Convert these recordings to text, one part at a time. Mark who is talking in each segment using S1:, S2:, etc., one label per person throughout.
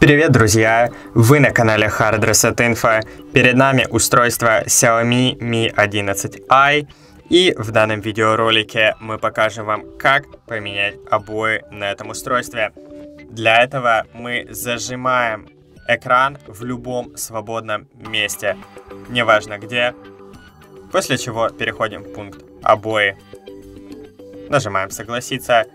S1: Привет, друзья! Вы на канале Hard Reset Info. Перед нами устройство Xiaomi Mi 11i. И в данном видеоролике мы покажем вам, как поменять обои на этом устройстве. Для этого мы зажимаем экран в любом свободном месте, неважно где, после чего переходим в пункт «Обои». Нажимаем «Согласиться»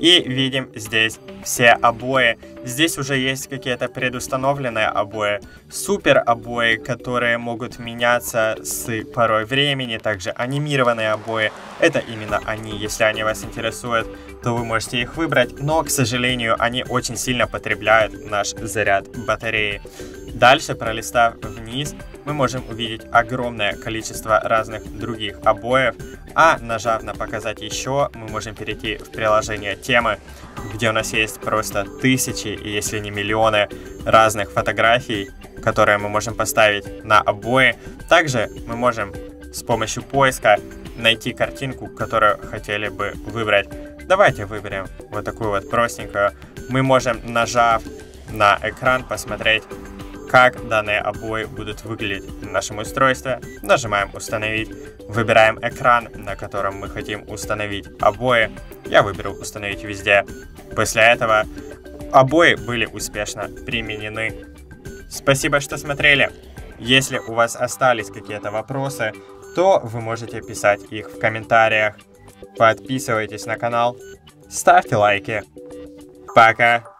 S1: и видим здесь все обои. Здесь уже есть какие-то предустановленные обои, супер обои, которые могут меняться с порой времени, также анимированные обои. Это именно они, если они вас интересуют, то вы можете их выбрать, но, к сожалению, они очень сильно потребляют наш заряд батареи. Дальше, пролистав вниз, мы можем увидеть огромное количество разных других обоев, а нажав на «Показать еще», мы можем перейти в приложение темы, где у нас есть просто тысячи, если не миллионы разных фотографий, которые мы можем поставить на обои. Также мы можем с помощью поиска найти картинку, которую хотели бы выбрать. Давайте выберем вот такую вот простенькую. Мы можем, нажав на экран, посмотреть, как данные обои будут выглядеть на нашем устройстве. Нажимаем «Установить», выбираем экран, на котором мы хотим установить обои. Я выберу «Установить везде». После этого обои были успешно применены. Спасибо, что смотрели. Если у вас остались какие-то вопросы, то вы можете писать их в комментариях. Подписывайтесь на канал, ставьте лайки. Пока!